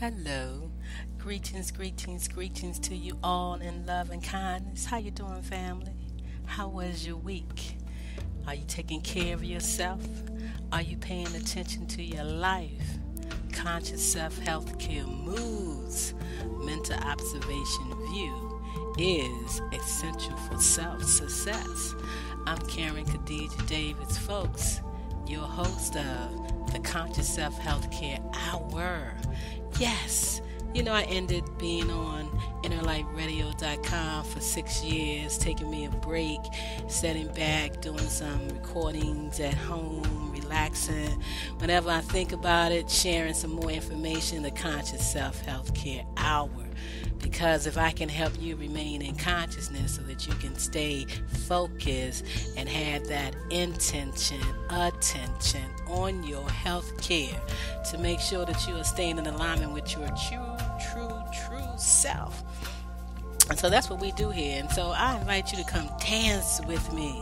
Hello. Greetings, greetings, greetings to you all in love and kindness. How you doing, family? How was your week? Are you taking care of yourself? Are you paying attention to your life? Conscious self health care moves. Mental observation view is essential for self success. I'm Karen Khadijah Davis, Foulks, your host of the Conscious Self Healthcare Hour. Yes, you know, I ended being on innerlightradio.com for six years, taking me a break, setting back, doing some recordings at home, relaxing. Whenever I think about it, sharing some more information, the Conscious Self Healthcare Hour because if I can help you remain in consciousness so that you can stay focused and have that intention, attention on your health care to make sure that you are staying in alignment with your true, true, true self. And so that's what we do here. And so I invite you to come dance with me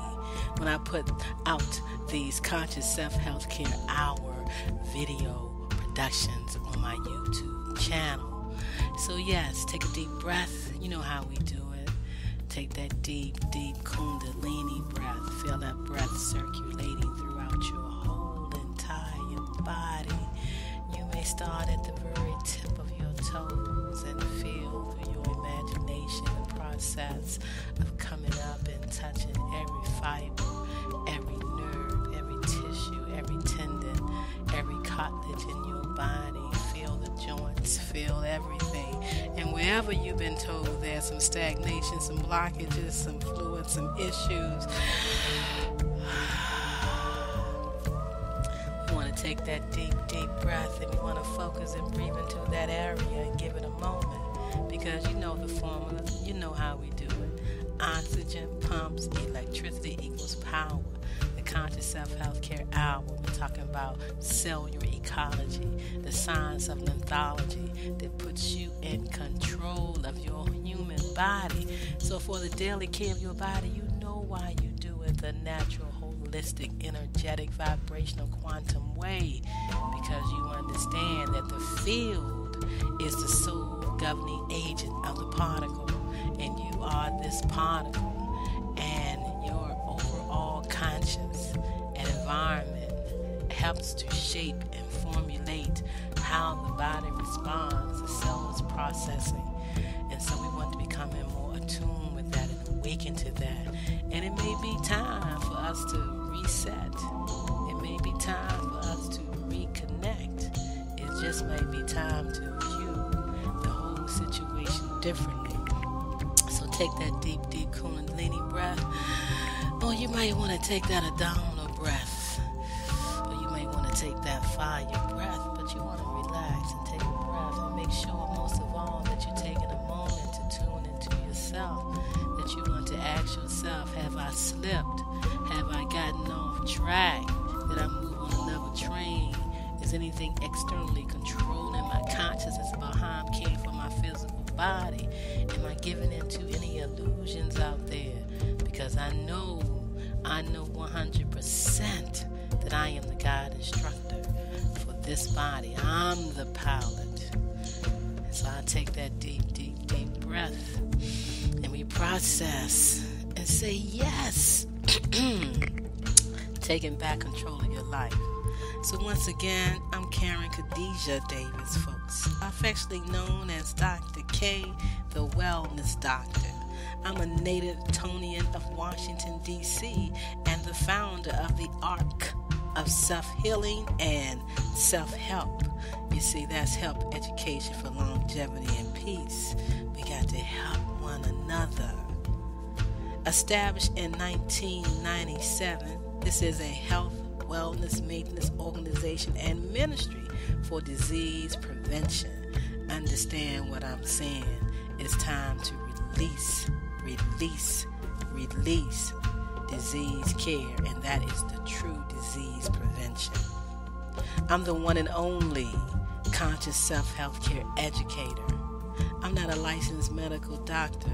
when I put out these conscious self health care hour video productions on my YouTube channel. So, yes, take a deep breath. You know how we do it. Take that deep, deep Kundalini breath. Feel that breath circulating throughout your whole entire body. You may start at the very tip of and wherever you've been told there's some stagnation, some blockages, some fluid, some issues, we want to take that deep, deep breath and we want to focus and breathe into that area and give it a moment. Because you know the formula, you know how we do it. Oxygen pumps, electricity equals power The conscious self health care hour. We're talking about cellular ecology, the science of lymphology that puts you in control of your human body. So, for the daily care of your body, you know why you do it the natural, holistic, energetic, vibrational, quantum way because you understand that the field is the sole governing agent of the particle, and you are this particle. And your overall conscience and environment helps to shape and formulate how the body responds, the cells processing. Awaken to that. And it may be time for us to reset. It may be time for us to reconnect. It just may be time to view the whole situation differently. So take that deep, deep cooling, Kundalini breath. Or you might want to take that abdominal breath. Or you may want to take that fire breath, but you want to relax and take a breath and make sure, most of all, that you're taking a moment to tune into yourself. That you want to ask yourself, have I slipped? Have I gotten off track? Did I move on another train? Is anything externally controlling my consciousness about how I'm caring for my physical body? Am I giving into any illusions out there? Because I know I know 100% that I am the guide instructor for this body. I'm the pilot. so I take that deep, deep, deep breath process and say yes. Taking back control of your life. So, once again, I'm Karen Khadijah Davis, Foulks, affectionately known as Dr. K, the Wellness Doctor. I'm a native Tonian of Washington, D.C., and the founder of the Arc of Self Healing and Self Help. You see, that's help education for longevity and peace. We got to help one another. Established in 1997, this is a health, wellness, maintenance organization and ministry for disease prevention. Understand what I'm saying. It's time to release release, release disease care, and that is the true disease prevention. I'm the one and only conscious self health care educator. I'm not a licensed medical doctor.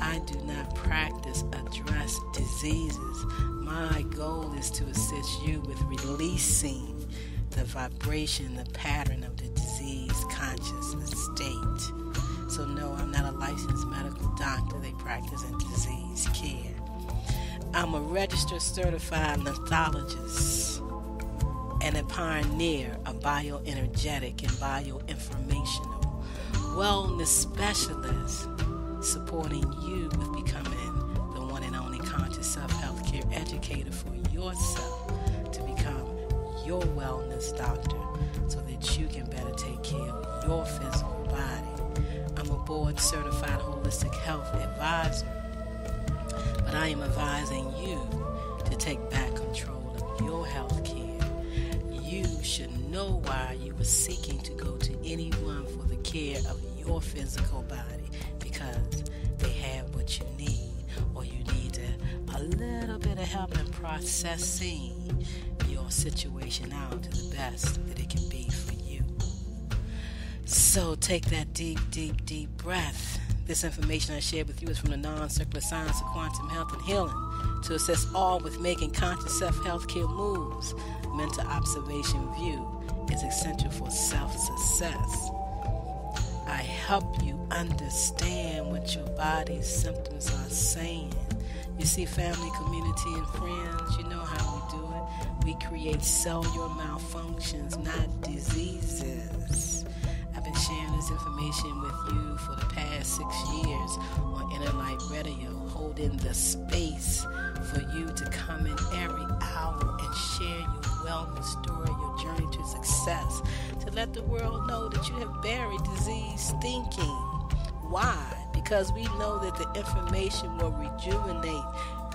I do not practice address diseases. My goal is to assist you with releasing the vibration, the pattern of the disease consciousness state. So, no, I'm not a licensed medical doctor. They practice in disease care. I'm a registered certified lymphologist and a pioneer of bioenergetic and bioinformational wellness specialist supporting you with becoming the one and only conscious self healthcare educator for yourself to become your wellness doctor so that you can better take care of your physical body. I'm a board certified holistic health advisor, but I am advising you to take back control of your health care. You should know why you were seeking to go to anyone for the care of your physical body because they have what you need, or you need a, a little bit of help in processing your situation out to the best that it can be for you. So take that deep, deep, deep breath. This information I shared with you is from the non circular science of quantum health and healing to assist all with making conscious self healthcare moves. Mental observation view is essential for self success. I help you understand what your body's symptoms are saying. You see, family, community, and friends, you know how we do it. We create cellular malfunctions, not diseases. I've been sharing this information with you for the past six years on Inner Light Radio, holding the space for you to come in every hour and share your wellness story, your journey to success, to let the world know that you have buried disease thinking. Why? Because we know that the information will rejuvenate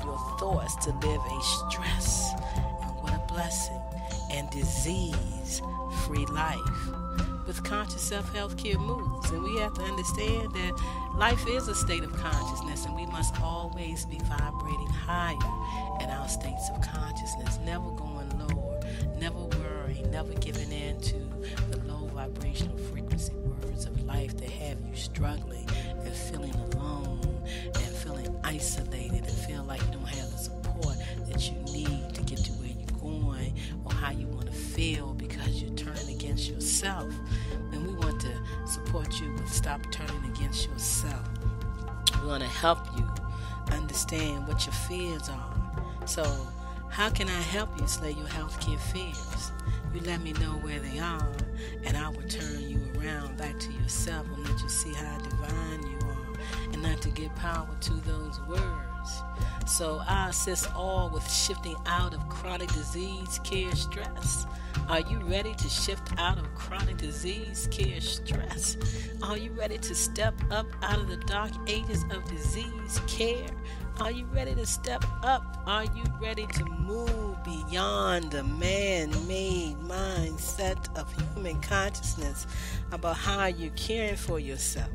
your thoughts to live a stress and what a blessing and disease free life with conscious self health care moves. And we have to understand that life is a state of consciousness, and we must always be vibrating higher in our states of consciousness, never going lower, never worrying, never giving in to the low vibrational frequency words of life that have you struggling and feeling alone and feeling isolated and feel like you don't have the support that you need to get to or how you want to feel because you're turning against yourself. And we want to support you with stop turning against yourself. We want to help you understand what your fears are. So, how can I help you slay your healthcare fears? You let me know where they are, and I will turn you around back to yourself and let you see how divine you are, and not to give power to those words. So I assist all with shifting out of chronic disease care stress. Are you ready to shift out of chronic disease care stress? Are you ready to step up out of the dark ages of disease care? Are you ready to step up? Are you ready to move beyond the man made mindset of human consciousness about how you're caring for yourself?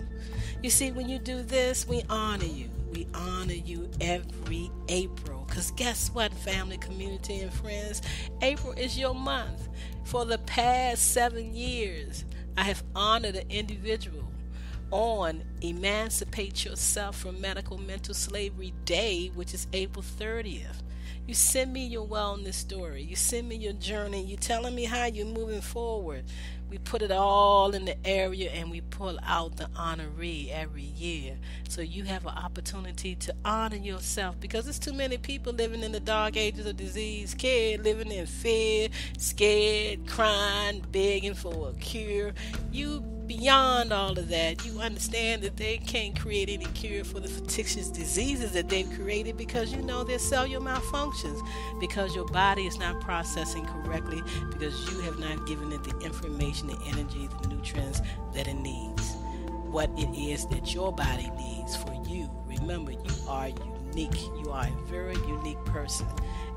You see, when you do this, we honor you. We honor you every April. Because guess what, family, community, and friends? April is your month. For the past seven years, I have honored an individual on Emancipate Yourself from Medical Mental Slavery Day, which is April 30th. You send me your wellness story. You send me your journey. You're telling me how you're moving forward. We put it all in the area and we pull out the honoree every year. So you have an opportunity to honor yourself because there's too many people living in the dark ages of disease care, living in fear, scared, crying, begging for a cure. You beyond all of that, you understand that they can't create any cure for the fictitious diseases that they've created because you know their cellular malfunctions, because your body is not processing correctly, because you have not given it the information, the energy, the nutrients that it needs. What it is that your body needs for you. Remember, you are unique. You are a very unique person,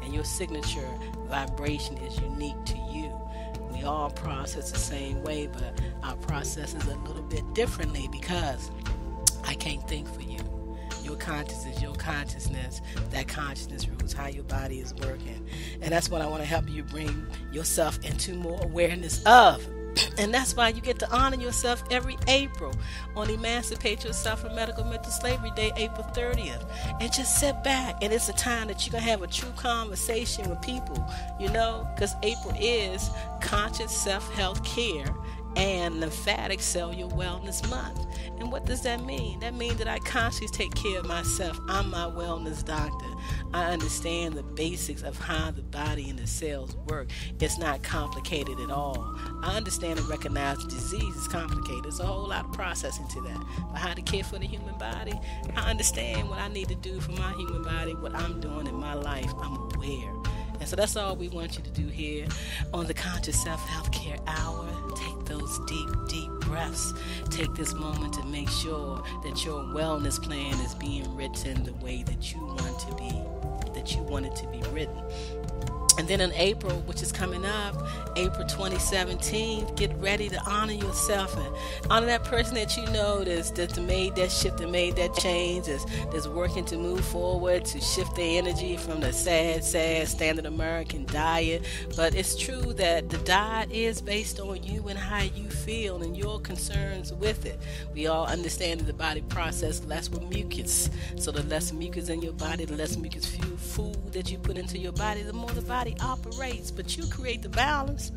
and your signature vibration is unique to you all process the same way, but our process is a little bit differently because I can't think for you. Your consciousness, your consciousness, that consciousness rules how your body is working. And that's what I want to help you bring yourself into more awareness of. And that's why you get to honor yourself every April on Emancipate Yourself from Medical Mental Slavery Day, April 30th. And just sit back. And it's a time that you're going to have a true conversation with people, you know, because April is Conscious Self Health Care and lymphatic cellular wellness month. And what does that mean? That means that I consciously take care of myself. I'm my wellness doctor. I understand the basics of how the body and the cells work. It's not complicated at all. I understand and recognize disease is complicated. There's a whole lot of processing to that. But how to care for the human body, I understand what I need to do for my human body, what I'm doing in my life. I'm aware. And so that's all we want you to do here on the Conscious Self Healthcare Hour. Take those deep, deep breaths. Take this moment to make sure that your wellness plan is being written the way that you want to be, that you want it to be written. And then in April, which is coming up, April 2017, get ready to honor yourself and honor that person that you know that's, that's made that shift and made that change, that's, that's working to move forward, to shift their energy from the sad, sad standard American diet. But it's true that the diet is based on you and how you feel and your concerns with it. We all understand that the body process less with mucus. So the less mucus in your body, the less mucus food that you put into your body, the more the body body operates, but you create the balance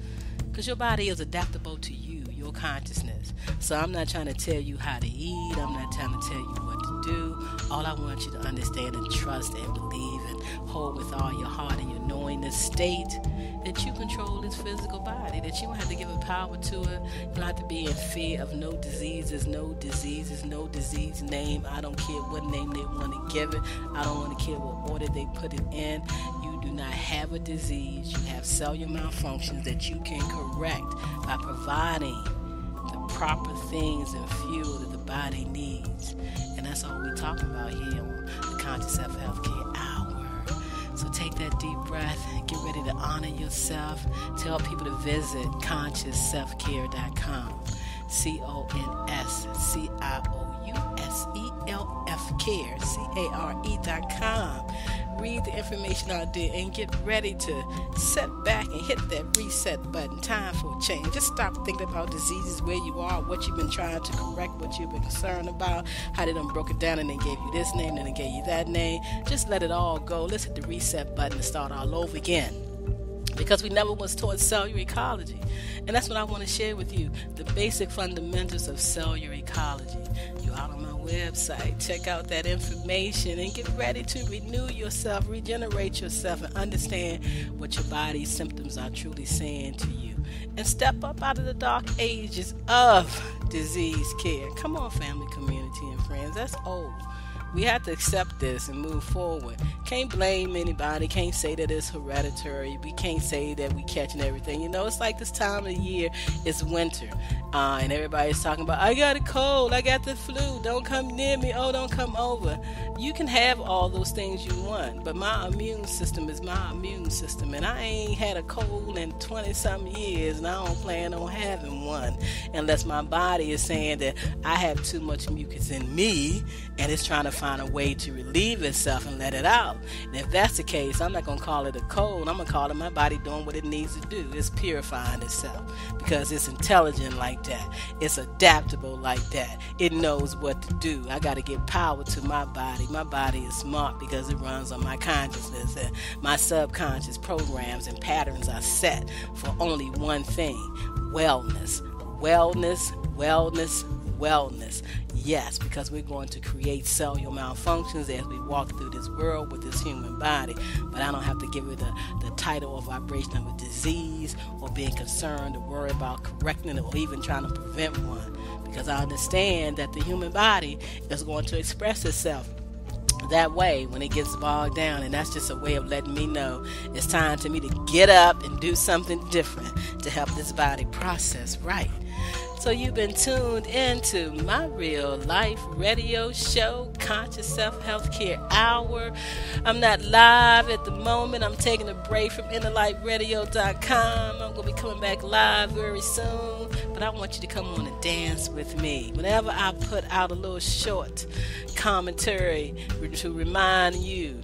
because your body is adaptable to you, your consciousness. So I'm not trying to tell you how to eat, I'm not trying to tell you what to do. All I want you to understand and trust and believe and hold with all your heart and your knowingness state that you control this physical body, that you don't have to give a power to it. You don't have to be in fear of no diseases, no diseases, no disease name. I don't care what name they want to give it. I don't want to care what order they put it in. Do not have a disease. You have cellular malfunctions that you can correct by providing the proper things and fuel that the body needs. And that's all we're talking about here on the Conscious Self Healthcare Hour. so take that deep breath and get ready to honor yourself. Tell people to visit consciousselfcare.com. C O N S C I O U S E L F care, C A R E dot com the information out there and get ready to set back and hit that reset button. Time for a change. Just stop thinking about diseases, where you are, what you've been trying to correct, what you've been concerned about, how they done broke it down and then gave you this name and then gave you that name. Just let it all go. Let's hit the reset button and start all over again because we never was taught cellular ecology. And that's what I want to share with you the basic fundamentals of cellular ecology. You out on my website, check out that information and get ready to renew yourself, regenerate yourself, and understand what your body's symptoms are truly saying to you. And step up out of the dark ages of disease care. Come on, family, community, and friends. That's old we have to accept this and move forward. Can't blame anybody. Can't say that it's hereditary. We can't say that we catching everything. You know, it's like this time of the year. It's winter, uh, and everybody's talking about I got a cold. I got the flu. Don't come near me. Oh, don't come over. You can have all those things you want, but my immune system is my immune system, and I ain't had a cold in 20 some years, and I don't plan on having one unless my body is saying that I have too much mucus in me, and it's trying to find a way to relieve itself and let it out. And if that's the case, I'm not going to call it a cold. I'm going to call it my body doing what it needs to do. It's purifying itself because it's intelligent like that. It's adaptable like that. It knows what to do. I got to give power to my body. My body is smart because it runs on my consciousness and my subconscious programs and patterns are set for only one thing wellness. Wellness, wellness, wellness. Yes, because we're going to create cellular malfunctions as we walk through this world with this human body. But I don't have to give it the, the title or vibration of a disease or being concerned or worry about correcting it or even trying to prevent one. Because I understand that the human body is going to express itself that way when it gets bogged down and that's just a way of letting me know it's time to me to get up and do something different to help this body process right so you've been tuned into my real life radio show, Conscious Self Healthcare Hour. I'm not live at the moment. I'm taking a break from InnerLightRadio.com. I'm going to be coming back live very soon. But I want you to come on and dance with me. Whenever I put out a little short commentary to remind you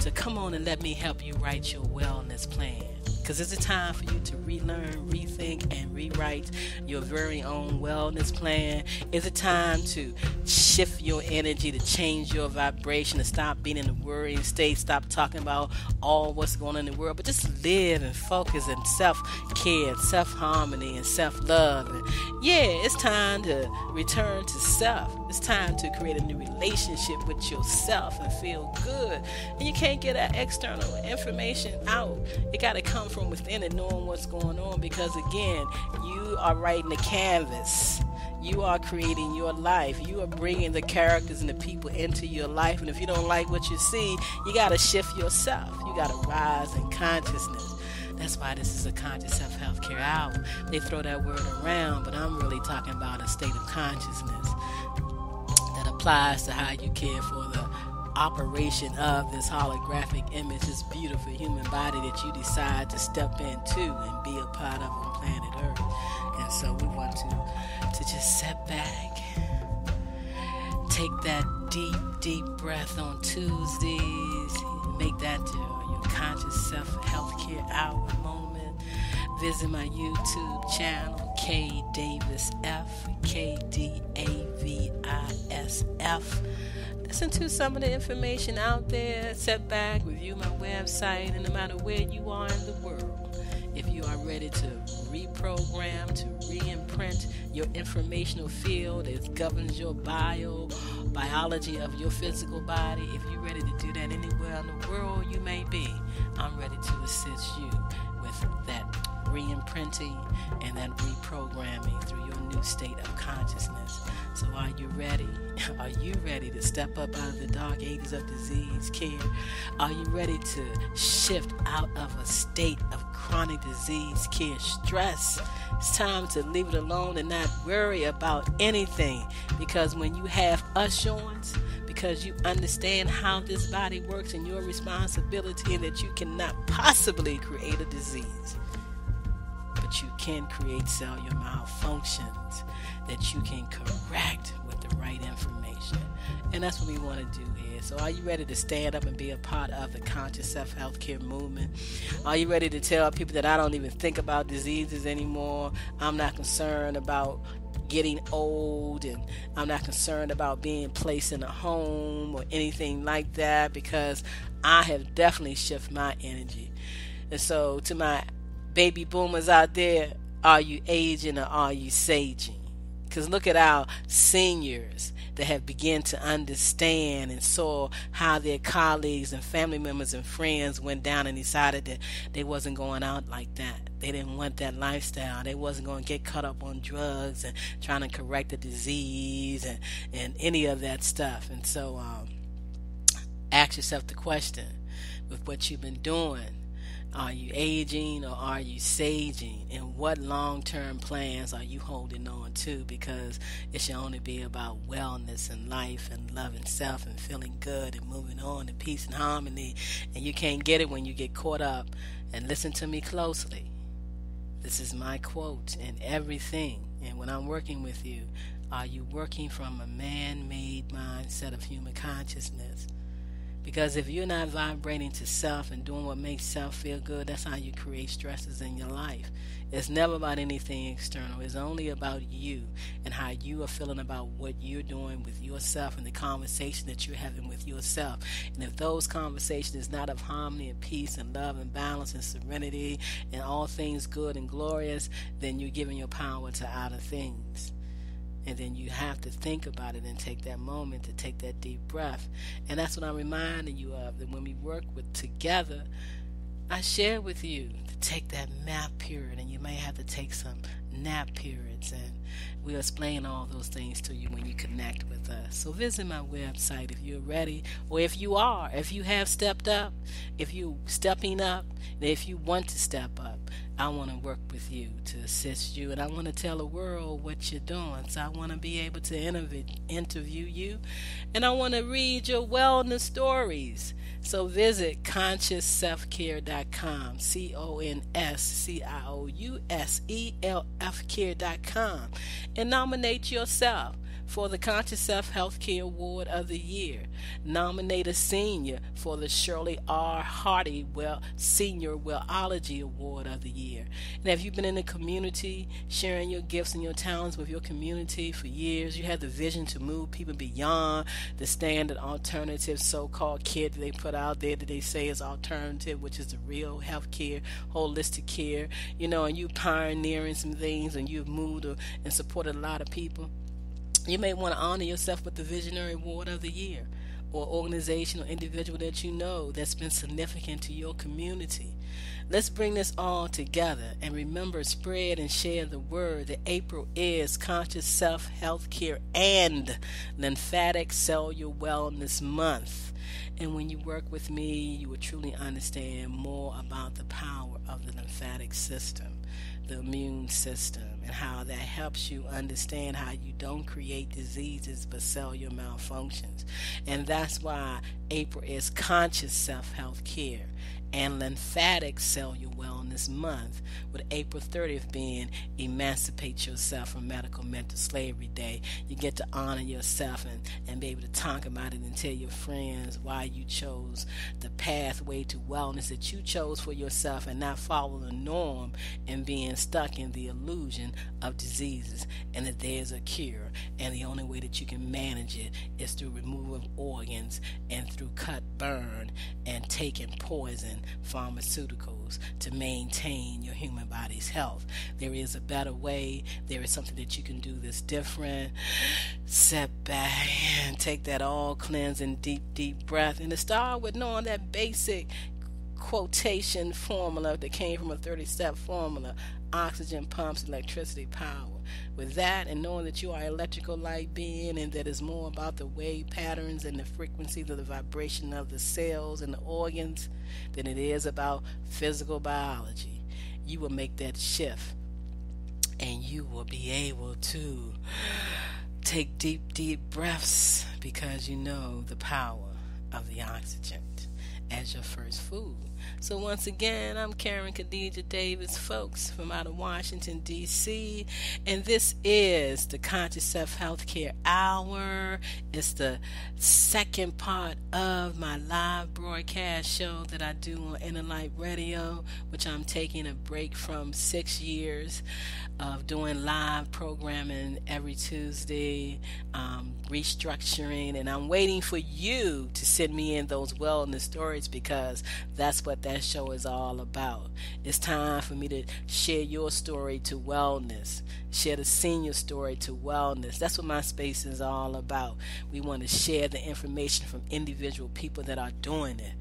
to come on and let me help you write your wellness plan because it's a time for you to relearn, rethink, and rewrite your very own wellness plan. It's a time to shift your energy, to change your vibration, to stop being in a worrying state, stop talking about all what's going on in the world, but just live and focus and self care, self harmony, and self love. Yeah, it's time to return to self. It's time to create a new relationship with yourself and feel good. And you can't get that external information out. It got to come from within and knowing what's going on because, again, you are writing the canvas. You are creating your life. You are bringing the characters and the people into your life. And if you don't like what you see, you got to shift yourself. You got to rise in consciousness. That's why this is a conscious self health care hour. They throw that word around, but I'm really talking about a state of consciousness that applies to how you care for the operation of this holographic image, this beautiful human body that you decide to step into and be a part of on planet Earth. And so we want to, to just sit back, take that deep, deep breath on Tuesdays, make that your, your conscious self health care hour. Visit my YouTube channel, K Davis F, K D A V I S F. Listen to some of the information out there, sit back, review my website, and no matter where you are in the world, if you are ready to reprogram, to re-imprint your informational field that governs your bio, biology of your physical body, if you're ready to do that anywhere in the world you may be, I'm ready to assist you with that re-imprinting and that reprogramming through your new state of consciousness. So are you ready? Are you ready to step up out of the dark ages of disease care? Are you ready to shift out of a state of chronic disease care stress? It's time to leave it alone and not worry about anything because when you have assurance, because you understand how this body works and your responsibility and that you cannot possibly create a disease but you can create cellular malfunctions that you can correct with the right information. And that's what we want to do here. So, are you ready to stand up and be a part of the conscious self healthcare movement? Are you ready to tell people that I don't even think about diseases anymore? I'm not concerned about getting old and I'm not concerned about being placed in a home or anything like that because I have definitely shifted my energy. And so, to my baby boomers out there, are you aging or are you saging? Because look at our seniors that have begun to understand and saw how their colleagues and family members and friends went down and decided that they wasn't going out like that. They didn't want that lifestyle. They wasn't going to get caught up on drugs and trying to correct the disease and, and any of that stuff. And so um, ask yourself the question with what you've been doing are you aging or are you saging? And what long term plans are you holding on to? Because it should only be about wellness and life and loving self and feeling good and moving on in peace and harmony. And you can't get it when you get caught up. And listen to me closely. This is my quote and everything. And when I'm working with you, are you working from a man made mindset of human consciousness? Because if you're not vibrating to self and doing what makes self feel good, that's how you create stresses in your life. It's never about anything external. It's only about you and how you are feeling about what you're doing with yourself and the conversation that you're having with yourself. And if those conversations is not of harmony and peace and love and balance and serenity and all things good and glorious, then you're giving your power to outer things. And then you have to think about it and take that moment to take that deep breath. And that's what I'm reminding you of that when we work with together, I share with you to take that nap period, and you may have to take some nap periods, and we'll explain all those things to you when you connect with us. So visit my website if you're ready, or if you are, if you have stepped up, if you're stepping up, if you want to step up. I want to work with you to assist you, and I want to tell the world what you're doing. So I want to be able to interview you, and I want to read your wellness stories. So visit consciousselfcare.com, C O N S C I O U S E L F care.com, and nominate yourself for the Conscious Self Healthcare Award of the Year. Nominate a senior for the Shirley R. Hardy well, Senior Wellology Award of the Year. And have you been in the community, sharing your gifts and your talents with your community for years? You had the vision to move people beyond the standard alternative so called kit that they put out there that they say is alternative, which is the real healthcare, holistic care, you know, and you pioneering some things and you've moved uh, and supported a lot of people. You may want to honor yourself with the Visionary Award of the Year or organization or individual that you know that's been significant to your community. Let's bring this all together and remember, spread and share the word that April is Conscious Self Health Care and Lymphatic Cellular Wellness Month. And when you work with me, you will truly understand more about the power of the lymphatic system the immune system and how that helps you understand how you don't create diseases but cellular malfunctions. And that's why April is conscious self health care and lymphatic cellular wellness month, with April 30th being Emancipate Yourself from Medical Mental Slavery Day. You get to honor yourself and, and be able to talk about it and tell your friends why you chose the pathway to wellness that you chose for yourself and not follow the norm and being stuck in the illusion of diseases and that there's a cure. And the only way that you can manage it is through removal of organs and through cut burn and taking poison pharmaceuticals to maintain your human body's health. There is a better way. There is something that you can do that's different. Set back and take that all cleansing deep, deep breath. And to start with knowing that basic quotation formula that came from a 30 step formula oxygen pumps electricity power with that and knowing that you are electrical light being and that is more about the wave patterns and the frequencies of the vibration of the cells and the organs than it is about physical biology you will make that shift and you will be able to take deep deep breaths because you know the power of the oxygen as your first food so once again, I'm Karen Khadijah Davis, Foulks, from out of Washington, D.C., and this is the Conscious Self Healthcare Hour. It's the second part of my live broadcast show that I do on Inner Light Radio, which I'm taking a break from six years of doing live programming every Tuesday, um, restructuring, and I'm waiting for you to send me in those wellness stories because that's what that show is all about. It's time for me to share your story to wellness, share the senior story to wellness. That's what my space is all about. We want to share the information from individual people that are doing it.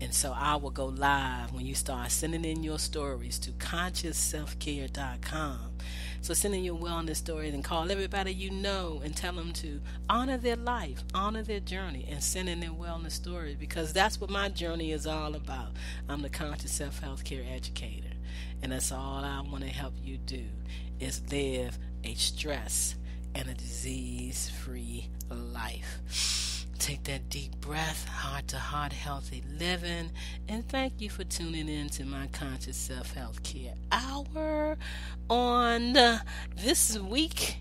And so I will go live when you start sending in your stories to consciousselfcare.com. So send in your wellness stories and call everybody you know and tell them to honor their life, honor their journey, and send in their wellness stories because that's what my journey is all about. I'm the conscious self healthcare educator, and that's all I want to help you do is live a stress and a disease free life. Take that deep breath, heart to heart, healthy living. And thank you for tuning in to my Conscious Self Health Care Hour on uh, this week.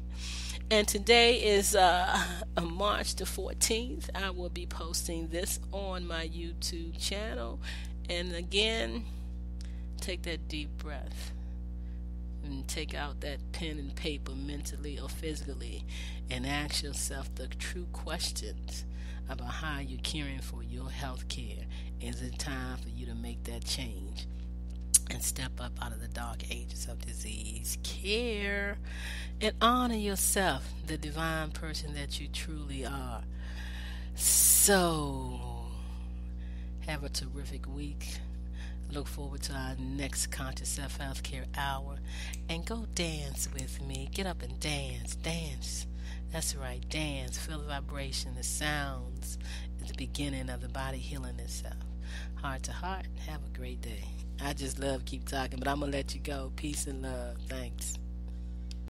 And today is uh, March the 14th. I will be posting this on my YouTube channel. And again, take that deep breath and take out that pen and paper mentally or physically and ask yourself the true questions about how you're caring for your health care. Is it time for you to make that change and step up out of the dark ages of disease care and honor yourself, the divine person that you truly are? So, have a terrific week. Look forward to our next Conscious Self Health Care Hour. And go dance with me. Get up and dance. Dance. That's right, dance, feel the vibration, the sounds at the beginning of the body healing itself. Heart to heart, have a great day. I just love keep talking, but I'm gonna let you go. Peace and love. Thanks.